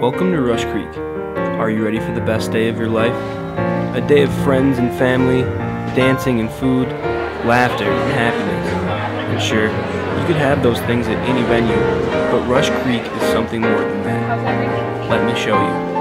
Welcome to Rush Creek. Are you ready for the best day of your life? A day of friends and family, dancing and food, laughter and happiness. And sure, you could have those things at any venue, but Rush Creek is something more than that. Let me show you.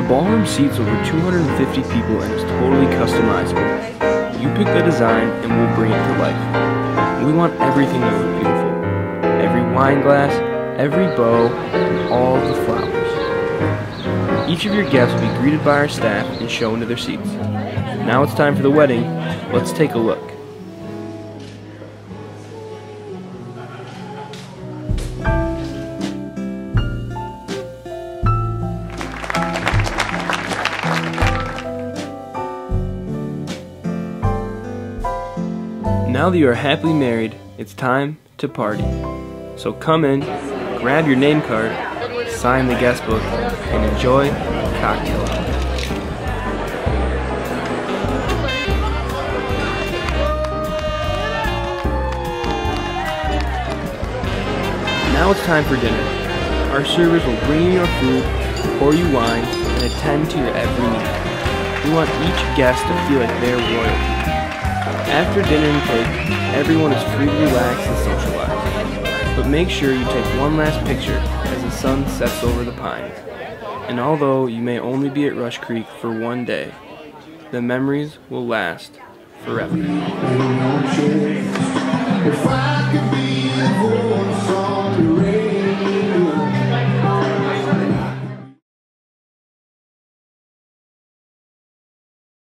The ballroom seats over 250 people and is totally customizable. You pick the design and we'll bring it to life. We want everything to look beautiful. Every wine glass, every bow, and all the flowers. Each of your guests will be greeted by our staff and shown to their seats. Now it's time for the wedding. Let's take a look. Now that you are happily married, it's time to party. So come in, grab your name card, sign the guest book, and enjoy a cocktail hour. Now it's time for dinner. Our servers will bring you your food, pour you wine, and attend to your every need. We want each guest to feel like they're royalty. After dinner and cake, everyone is free to relax and socialize. But make sure you take one last picture as the sun sets over the pines. And although you may only be at Rush Creek for one day, the memories will last forever.